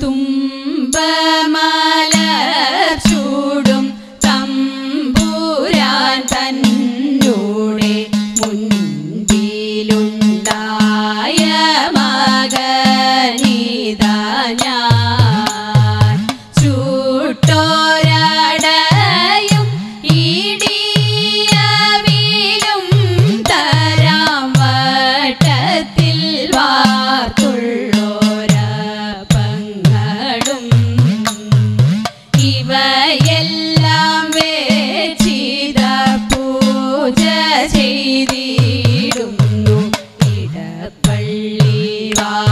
tumba ma star.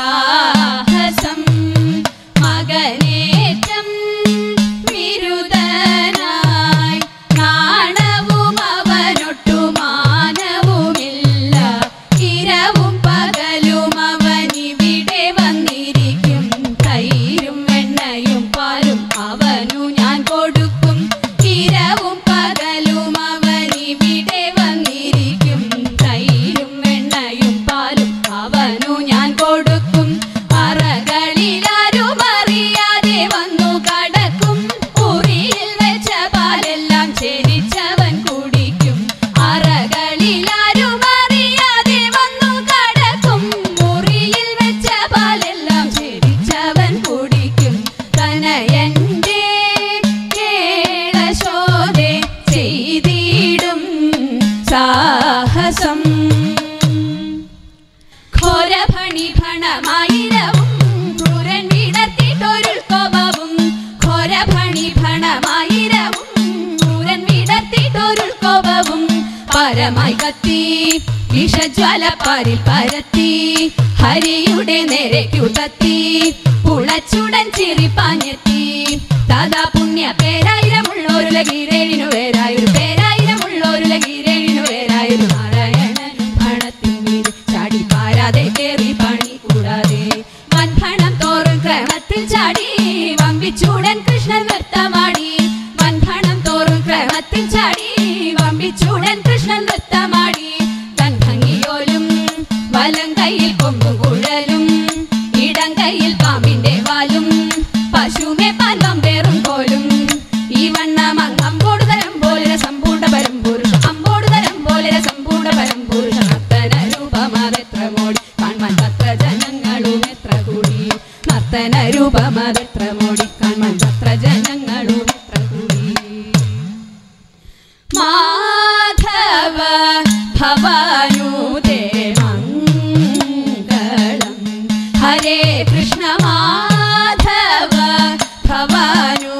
सा കത്തി. വിഷജ്വല പരിപരത്തി ഹരിയുടെ നേരെ കത്തി പുളച്ചുടൻ ചിരി പാഞ്ഞെത്തി. ദാദാ പുണ്യ പേരായിരമുള്ളോരു ലഗീരേഴിനു പേരായൊരു പേരായിരമുള്ളോരു ലഗീരേഴിനു വേരായൊരു നാരായണൻ പണത്തിന്മീത് ചാടി പാരാതെ കേറി പണി കൂടാതെ. മൻഭണം തോറും ക്രമത്തിൽ ചാടി കയ്യിൽ കൊമ്പുകുഴലും ഇടം കയ്യിൽ പാമ്പിന്റെ വാലും പശുവിനെ പാലം പേറും ഈ വണ്ണം അമ്പോട് തരം പോലെ സമ്പൂർണ പരം പുരുഷം പോലെ സമ്പൂർണ പരം പുരുഷം. നർത്തന മോടി കാൺമാൻ പത്ര ജനങ്ങളും എത്ര കൂടി. നർത്തന മോടി കാൺമാൻ പത്ര ജനങ്ങളും എത്ര കൂടി. മാധവ ഭവാനുദേ हरे कृष्ण कृष्णमाधव भवानु